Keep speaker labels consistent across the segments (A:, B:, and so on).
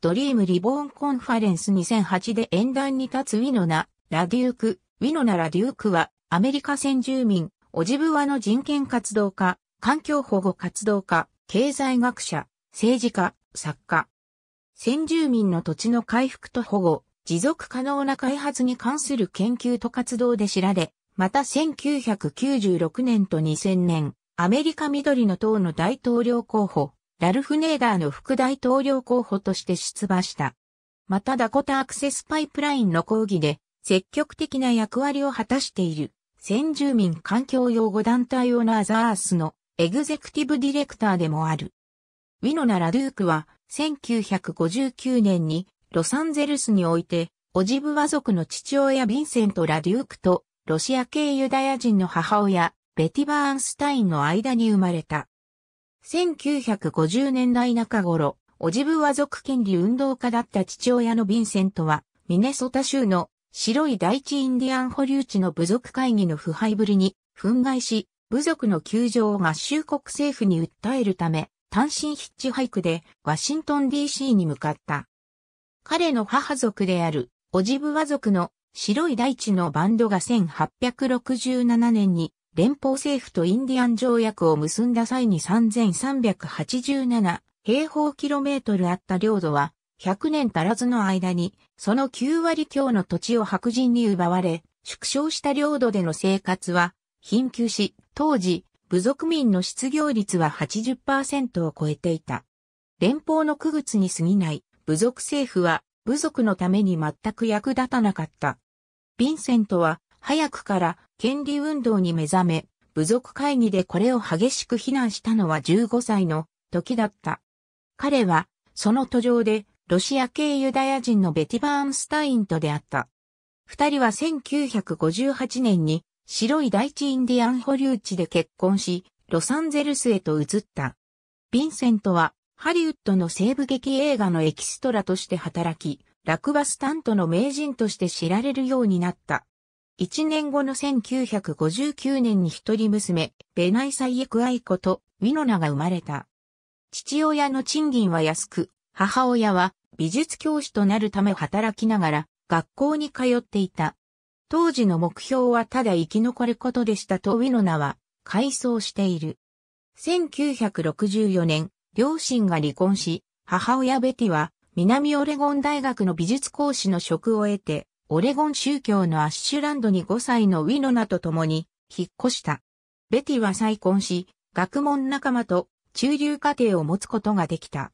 A: ドリームリボーンコンファレンス2008で演壇に立つウィノナ、ラデューク、ウィノナ・ラデュークはアメリカ先住民、オジブワの人権活動家、環境保護活動家、経済学者、政治家、作家。先住民の土地の回復と保護、持続可能な開発に関する研究と活動で知られ、また1996年と2000年、アメリカ緑の党の大統領候補、ラルフ・ネーダーの副大統領候補として出馬した。またダコタアクセスパイプラインの講義で積極的な役割を果たしている先住民環境擁護団体オナーザースのエグゼクティブディレクターでもある。ウィノナ・ラドゥークは1959年にロサンゼルスにおいて、オジブワ族の父親ヴィンセント・ラデュークと、ロシア系ユダヤ人の母親、ベティバーンスタインの間に生まれた。1950年代中頃、オジブワ族権利運動家だった父親のヴィンセントは、ミネソタ州の白い大地インディアン保留地の部族会議の腐敗ぶりに憤慨し、部族の窮状を合衆国政府に訴えるため、単身ヒッチハイクでワシントン DC に向かった。彼の母族である、オジブワ族の白い大地のバンドが1867年に連邦政府とインディアン条約を結んだ際に3387平方キロメートルあった領土は100年足らずの間にその9割強の土地を白人に奪われ縮小した領土での生活は貧窮し当時部族民の失業率は80%を超えていた。連邦の区別に過ぎない部族政府は部族のために全く役立たなかった。ヴィンセントは早くから権利運動に目覚め、部族会議でこれを激しく非難したのは15歳の時だった。彼はその途上でロシア系ユダヤ人のベティバーンスタインと出会った。二人は1958年に白い大地インディアン保留地で結婚し、ロサンゼルスへと移った。ヴィンセントはハリウッドの西部劇映画のエキストラとして働き、落馬スタントの名人として知られるようになった。一年後の1959年に一人娘、ベナイサイエクアイコとウィノナが生まれた。父親の賃金は安く、母親は美術教師となるため働きながら学校に通っていた。当時の目標はただ生き残ることでしたとウィノナは回想している。1964年、両親が離婚し、母親ベティは南オレゴン大学の美術講師の職を得て、オレゴン宗教のアッシュランドに5歳のウィノナと共に引っ越した。ベティは再婚し、学問仲間と中流家庭を持つことができた。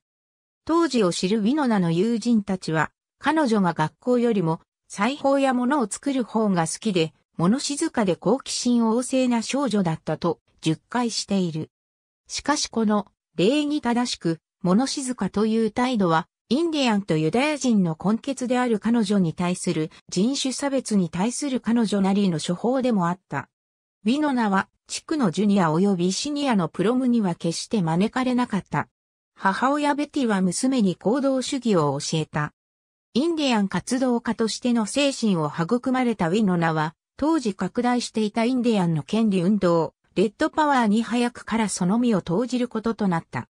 A: 当時を知るウィノナの友人たちは、彼女が学校よりも裁縫や物を作る方が好きで、物静かで好奇心旺盛な少女だったと10回している。しかしこの礼儀正しく、物静かという態度は、インディアンとユダヤ人の根血である彼女に対する人種差別に対する彼女なりの処方でもあった。ウィノナは地区のジュニア及びシニアのプロムには決して招かれなかった。母親ベティは娘に行動主義を教えた。インディアン活動家としての精神を育まれたウィノナは、当時拡大していたインディアンの権利運動、レッドパワーに早くからその身を投じることとなった。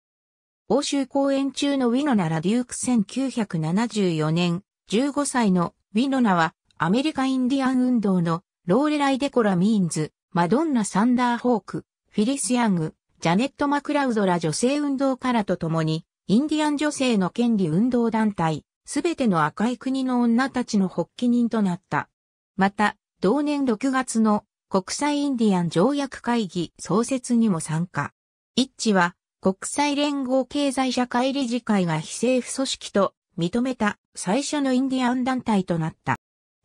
A: 欧州公演中のウィノナ・ラデューク1974年、15歳のウィノナはアメリカインディアン運動のローレライ・デコラ・ミーンズ、マドンナ・サンダーホーク、フィリス・ヤング、ジャネット・マクラウドら女性運動家らと共に、インディアン女性の権利運動団体、すべての赤い国の女たちの発起人となった。また、同年6月の国際インディアン条約会議創設にも参加。一致は国際連合経済社会理事会が非政府組織と認めた最初のインディアン団体となった。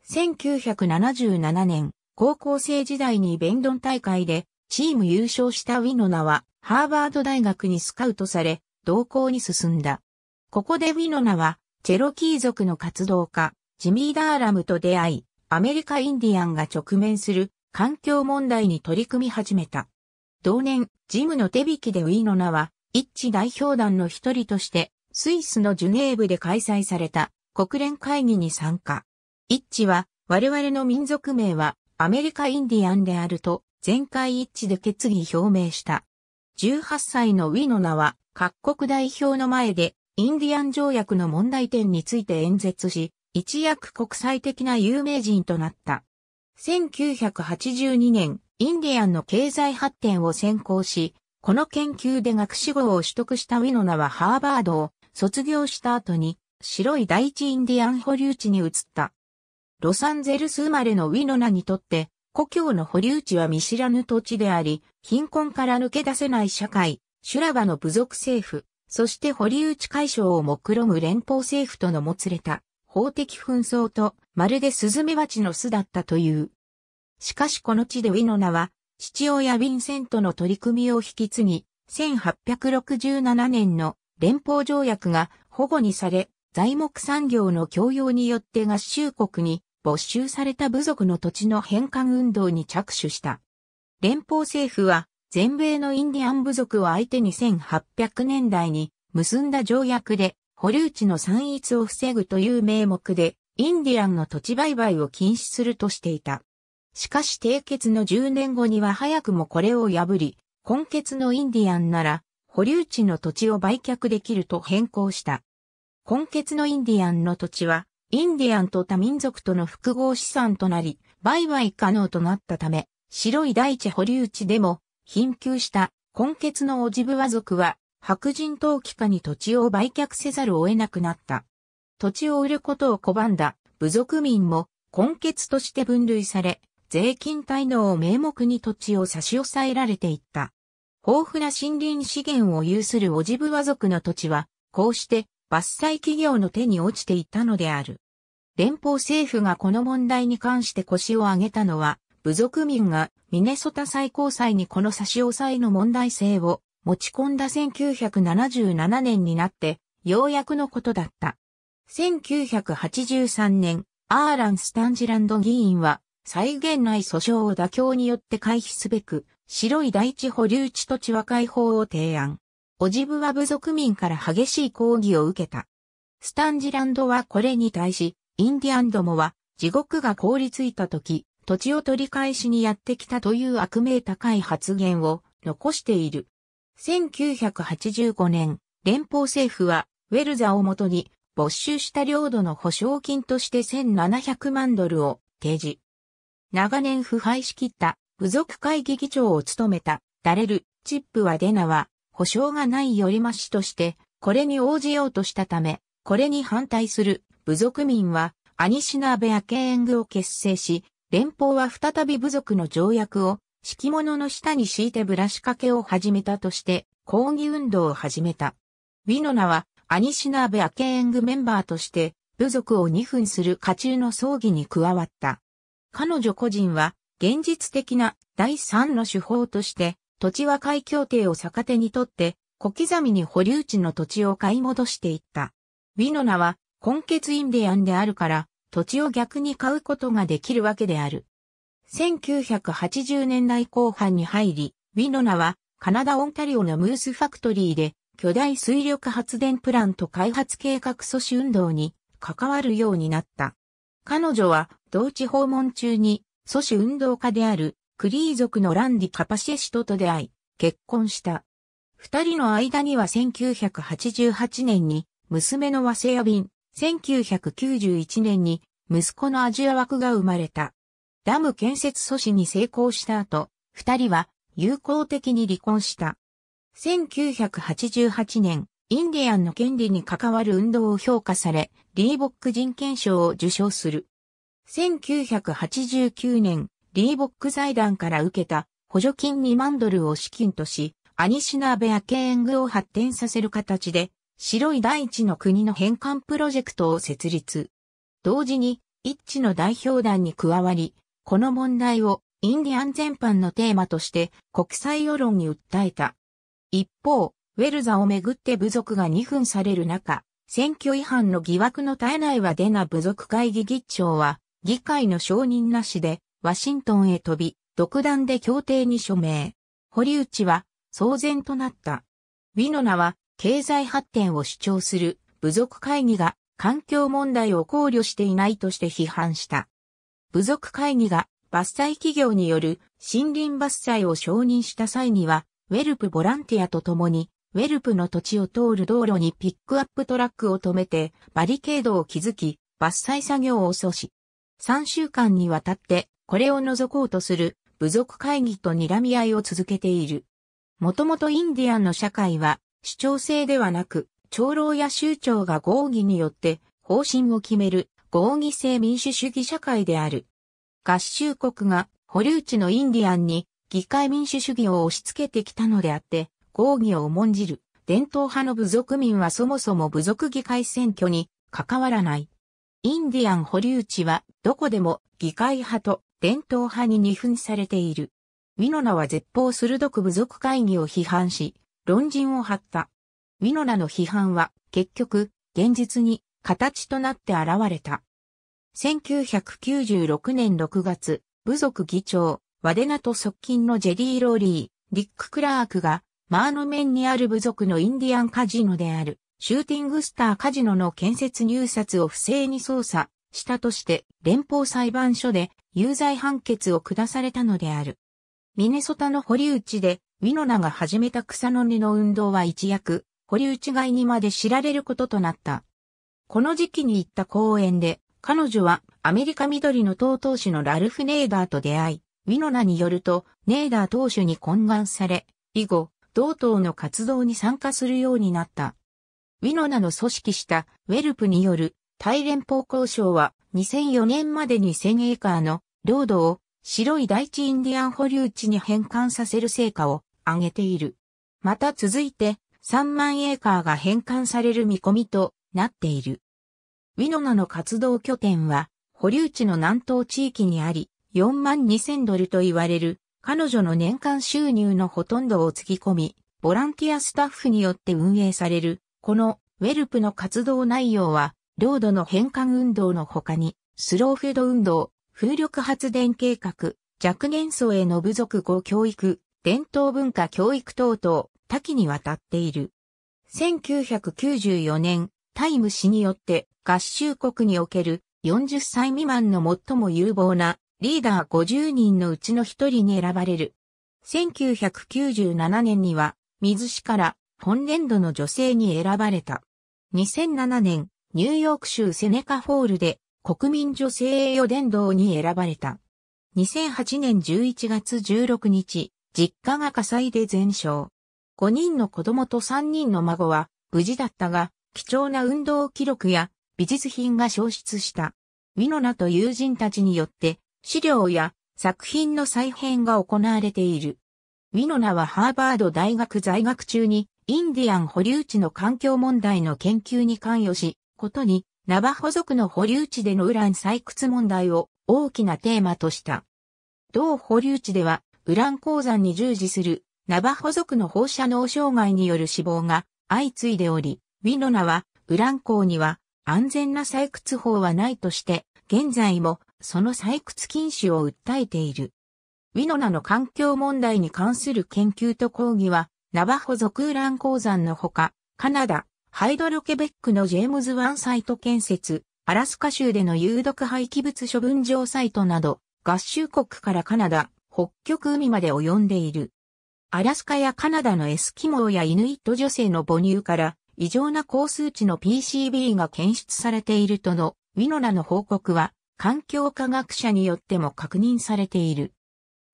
A: 1977年、高校生時代にベンドン大会でチーム優勝したウィノナはハーバード大学にスカウトされ、同校に進んだ。ここでウィノナはチェロキー族の活動家、ジミー・ダーラムと出会い、アメリカインディアンが直面する環境問題に取り組み始めた。同年、ジムの手引きでウィーノナは、一致代表団の一人として、スイスのジュネーブで開催された国連会議に参加。一致は、我々の民族名はアメリカインディアンであると、全会一致で決議表明した。18歳のウィノナは、各国代表の前で、インディアン条約の問題点について演説し、一躍国際的な有名人となった。1982年、インディアンの経済発展を専攻し、この研究で学士号を取得したウィノナはハーバードを卒業した後に白い第一インディアン保留地に移った。ロサンゼルス生まれのウィノナにとって故郷の保留地は見知らぬ土地であり、貧困から抜け出せない社会、修羅場の部族政府、そして保留地解消を目論む連邦政府とのもつれた法的紛争とまるでスズメバチの巣だったという。しかしこの地でウィノナは父親ヴィンセントの取り組みを引き継ぎ、1867年の連邦条約が保護にされ、材木産業の供用によって合衆国に没収された部族の土地の返還運動に着手した。連邦政府は全米のインディアン部族を相手に1800年代に結んだ条約で保留地の散逸を防ぐという名目でインディアンの土地売買を禁止するとしていた。しかし締結の10年後には早くもこれを破り、今決のインディアンなら保留地の土地を売却できると変更した。今決のインディアンの土地は、インディアンと多民族との複合資産となり、売買可能となったため、白い大地保留地でも貧窮した根血のオジブワ族は白人登記下に土地を売却せざるを得なくなった。土地を売ることを拒んだ部族民も根血として分類され、税金滞納を名目に土地を差し押さえられていった。豊富な森林資源を有するオジブワ族の土地は、こうして伐採企業の手に落ちていったのである。連邦政府がこの問題に関して腰を上げたのは、部族民がミネソタ最高裁にこの差し押さえの問題性を持ち込んだ1977年になってようやくのことだった。1983年、アーラン・スタンジランド議員は再現内訴訟を妥協によって回避すべく白い大地保留地土地和解法を提案。オジブは部族民から激しい抗議を受けた。スタンジランドはこれに対し、インディアンドモは地獄が凍りついた時、土地を取り返しにやってきたという悪名高い発言を残している。1985年、連邦政府はウェルザをもとに没収した領土の保証金として1700万ドルを提示。長年腐敗しきった部族会議議長を務めたダレル・チップはデナは保証がないよりましとしてこれに応じようとしたため、これに反対する部族民はアニシナーベアケーングを結成し、連邦は再び部族の条約を敷物の下に敷いてブラシ掛けを始めたとして抗議運動を始めた。ウィノナはアニシナーベアケーングメンバーとして部族を2分する家中の葬儀に加わった。彼女個人は現実的な第三の手法として土地和解協定を逆手にとって小刻みに保留地の土地を買い戻していった。ウィノナは根血インディアンであるから土地を逆に買うことができるわけである。1980年代後半に入り、ウィノナはカナダ・オンタリオのムースファクトリーで巨大水力発電プラント開発計画阻止運動に関わるようになった。彼女は同地訪問中に阻止運動家であるクリー族のランディ・カパシェ氏とと出会い、結婚した。二人の間には1988年に娘のワセヤビン、1991年に息子のアジア枠が生まれた。ダム建設阻止に成功した後、二人は友好的に離婚した。1988年、インディアンの権利に関わる運動を評価され、リーボック人権賞を受賞する。1989年、リーボック財団から受けた補助金2万ドルを資金とし、アニシナーベアケーングを発展させる形で白い大地の国の返還プロジェクトを設立。同時に、一致の代表団に加わり、この問題をインディアン全般のテーマとして国際世論に訴えた。一方、ウェルザをめぐって部族が2分される中、選挙違反の疑惑の絶えないはデナ部族会議議長は、議会の承認なしで、ワシントンへ飛び、独断で協定に署名。堀内は、騒然となった。ウィノナは、経済発展を主張する部族会議が環境問題を考慮していないとして批判した。部族会議が伐採企業による森林伐採を承認した際には、ウェルプボランティアと共にウェルプの土地を通る道路にピックアップトラックを止めてバリケードを築き、伐採作業を阻止。3週間にわたってこれを除こうとする部族会議と睨み合いを続けている。もともとインディアンの社会は主張制ではなく、長老や州長が合議によって方針を決める合議制民主主義社会である。合衆国が保留地のインディアンに議会民主主義を押し付けてきたのであって、合議を重んじる伝統派の部族民はそもそも部族議会選挙に関わらない。インディアン保留地はどこでも議会派と伝統派に二分されている。ウィノナは舌鋒鋭く部族会議を批判し、論陣を張った。ウィノナの批判は結局、現実に形となって現れた。1996年6月、部族議長、ワデナと側近のジェディ・ローリー、ディック・クラークが、マーノメンにある部族のインディアンカジノである、シューティングスターカジノの建設入札を不正に操作したとして、連邦裁判所で有罪判決を下されたのである。ミネソタの堀内で、ウィノナが始めた草の根の運動は一躍、堀内外にまで知られることとなった。この時期に行った公演で、彼女はアメリカ緑の党党首のラルフ・ネーダーと出会い、ウィノナによると、ネーダー党首に懇願され、以後、同党の活動に参加するようになった。ウィノナの組織したウェルプによる大連邦交渉は2004年までに1000エーカーの領土を白い大地インディアン保留地に返還させる成果を上げている。また続いて3万エーカーが返還される見込みとなっている。ウィノナの活動拠点は保留地の南東地域にあり、4万2000ドルと言われる彼女の年間収入のほとんどをつぎ込み、ボランティアスタッフによって運営される、このウェルプの活動内容は、領土の返還運動の他に、スローフード運動、風力発電計画、若年層への部族語教育、伝統文化教育等々、多岐にわたっている。1994年、タイム氏によって合衆国における40歳未満の最も有望なリーダー50人のうちの一人に選ばれる。1997年には水市から本年度の女性に選ばれた。2007年、ニューヨーク州セネカフォールで国民女性栄誉伝道に選ばれた。2008年11月16日、実家が火災で全焼。5人の子供と3人の孫は無事だったが、貴重な運動記録や美術品が消失した。ウィノナと友人たちによって資料や作品の再編が行われている。ウィノナはハーバード大学在学中にインディアン保留地の環境問題の研究に関与し、ことにナバホ族の保留地でのウラン採掘問題を大きなテーマとした。同保留地ではウラン鉱山に従事するナバホ族の放射能障害による死亡が相次いでおり、ウィノナはウラン鉱には安全な採掘法はないとして、現在もその採掘禁止を訴えている。ウィノナの環境問題に関する研究と講義は、ナバホ族ウラン鉱山のほか、カナダ、ハイドロケベックのジェームズワンサイト建設、アラスカ州での有毒廃棄物処分場サイトなど、合衆国からカナダ、北極海まで及んでいる。アラスカやカナダのエスキモーやイヌイット女性の母乳から、異常な高数値の PCB が検出されているとのウィノナの報告は環境科学者によっても確認されている。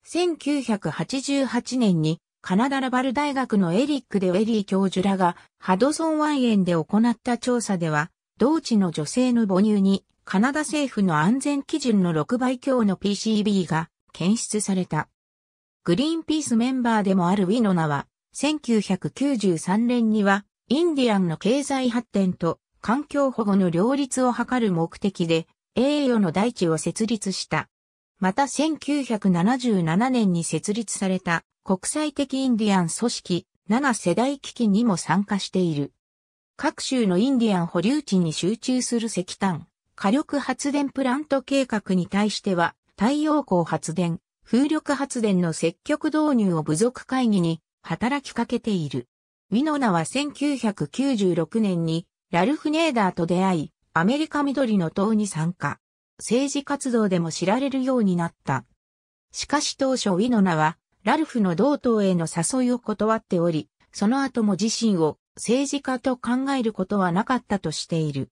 A: 1988年にカナダラバル大学のエリック・デ・ウェリー教授らがハドソン湾園で行った調査では、同地の女性の母乳にカナダ政府の安全基準の6倍強の PCB が検出された。グリーンピースメンバーでもあるウィノナは、1993年にはインディアンの経済発展と環境保護の両立を図る目的で、栄誉の大地を設立した。また1977年に設立された国際的インディアン組織7世代基金にも参加している。各州のインディアン保留地に集中する石炭、火力発電プラント計画に対しては、太陽光発電、風力発電の積極導入を部族会議に働きかけている。ウィノナは1996年にラルフ・ネーダーと出会い、アメリカ緑の党に参加。政治活動でも知られるようになった。しかし当初ウィノナは、ラルフの同党への誘いを断っており、その後も自身を政治家と考えることはなかったとしている。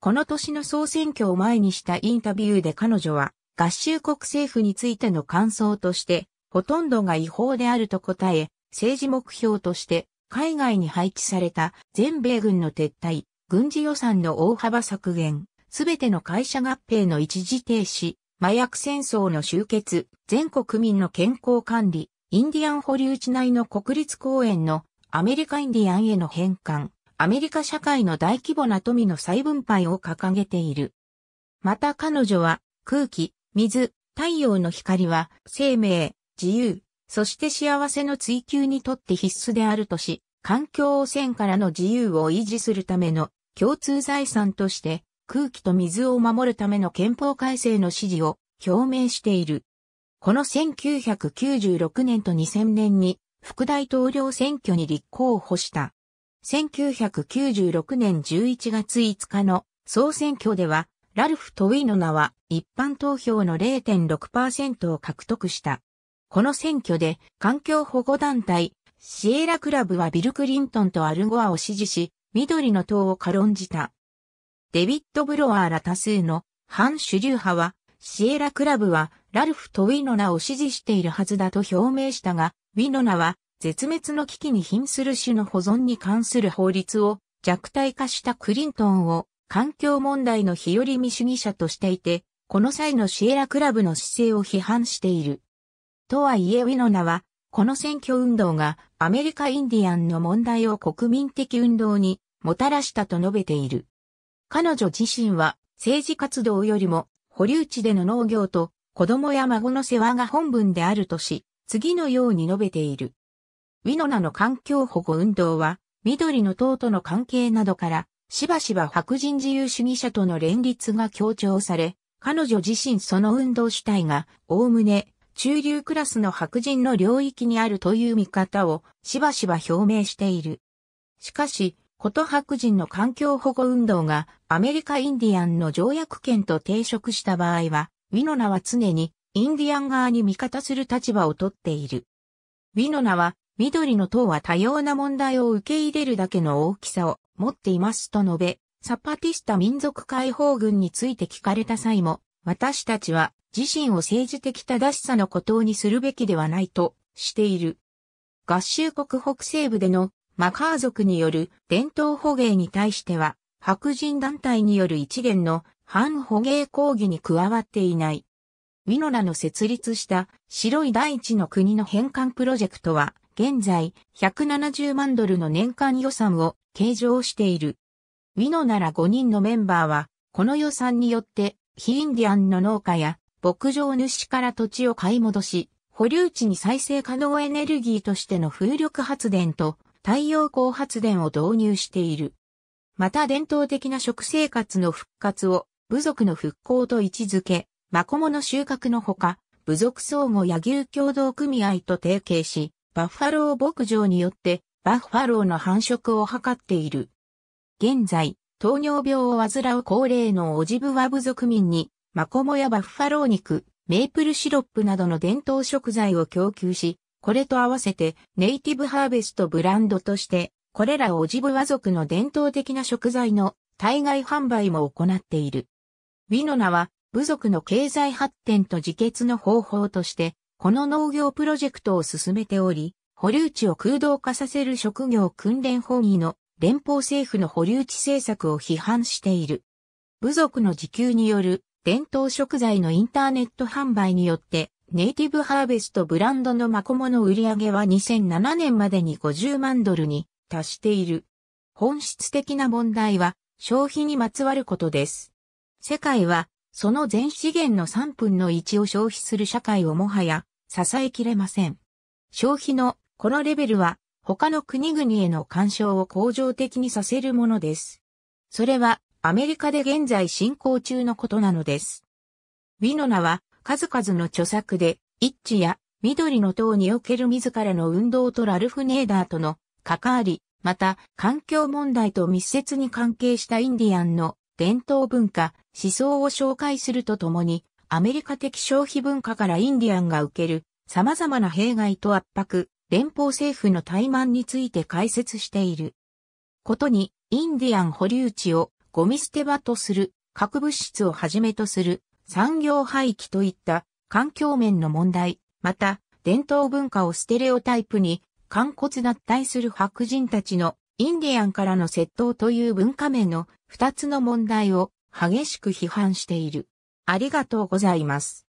A: この年の総選挙を前にしたインタビューで彼女は合衆国政府についての感想として、ほとんどが違法であると答え、政治目標として海外に配置された全米軍の撤退、軍事予算の大幅削減、すべての会社合併の一時停止、麻薬戦争の終結、全国民の健康管理、インディアン保留地内の国立公園のアメリカインディアンへの返還、アメリカ社会の大規模な富の再分配を掲げている。また彼女は空気、水、太陽の光は生命、自由、そして幸せの追求にとって必須であるとし、環境汚染からの自由を維持するための共通財産として空気と水を守るための憲法改正の支持を表明している。この1996年と2000年に副大統領選挙に立候補した。1996年11月5日の総選挙ではラルフ・トウィノナは一般投票の0.6%を獲得した。この選挙で環境保護団体シエラクラブはビル・クリントンとアルゴアを支持し、緑の党を軽んじた。デビッド・ブロワーら多数の反主流派は、シエラクラブはラルフ・トウィノナを支持しているはずだと表明したが、ウィノナは絶滅の危機に瀕する種の保存に関する法律を弱体化したクリントンを環境問題の日和見主義者としていて、この際のシエラクラブの姿勢を批判している。とはいえウィノナは、この選挙運動がアメリカインディアンの問題を国民的運動にもたらしたと述べている。彼女自身は政治活動よりも保留地での農業と子供や孫の世話が本分であるとし、次のように述べている。ウィノナの環境保護運動は、緑の党との関係などから、しばしば白人自由主義者との連立が強調され、彼女自身その運動主体が、おおむね、中流クラスの白人の領域にあるという見方を、しばしば表明している。しかし、こと白人の環境保護運動がアメリカインディアンの条約権と抵触した場合は、ウィノナは常にインディアン側に味方する立場をとっている。ウィノナは緑の党は多様な問題を受け入れるだけの大きさを持っていますと述べ、サパティスタ民族解放軍について聞かれた際も、私たちは自身を政治的正しさの孤島にするべきではないとしている。合衆国北西部でのマカー族による伝統捕鯨に対しては、白人団体による一連の反捕鯨抗議に加わっていない。ウィノナの設立した白い大地の国の返還プロジェクトは、現在170万ドルの年間予算を計上している。ウィノなら5人のメンバーは、この予算によって非インディアンの農家や牧場主から土地を買い戻し、保留地に再生可能エネルギーとしての風力発電と太陽光発電を導入している。また伝統的な食生活の復活を部族の復興と位置づけ、マコモの収穫のほか、部族相互野牛協同組合と提携し、バッファロー牧場によってバッファローの繁殖を図っている。現在、糖尿病を患う高齢のオジブワ部族民に、マコモやバッファロー肉、メープルシロップなどの伝統食材を供給し、これと合わせてネイティブハーベストブランドとして、これらオジブワ族の伝統的な食材の対外販売も行っている。ウィノナは部族の経済発展と自決の方法としてこの農業プロジェクトを進めており、保留地を空洞化させる職業訓練本位の連邦政府の保留地政策を批判している。部族の自給による伝統食材のインターネット販売によってネイティブハーベストブランドのマコモの売り上げは2007年までに50万ドルに達している。本質的な問題は消費にまつわることです。世界はその全資源の3分の1を消費する社会をもはや支えきれません。消費のこのレベルは他の国々への干渉を向上的にさせるものです。それはアメリカで現在進行中のことなのです。ウィノナは数々の著作で、一致や緑の塔における自らの運動とラルフ・ネーダーとの関わり、また環境問題と密接に関係したインディアンの伝統文化、思想を紹介するとともに、アメリカ的消費文化からインディアンが受ける様々な弊害と圧迫、連邦政府の怠慢について解説している。ことに、インディアン保留地をゴミ捨て場とする核物質をはじめとする産業廃棄といった環境面の問題、また伝統文化をステレオタイプに肝骨脱退する白人たちのインディアンからの窃盗という文化面の二つの問題を激しく批判している。ありがとうございます。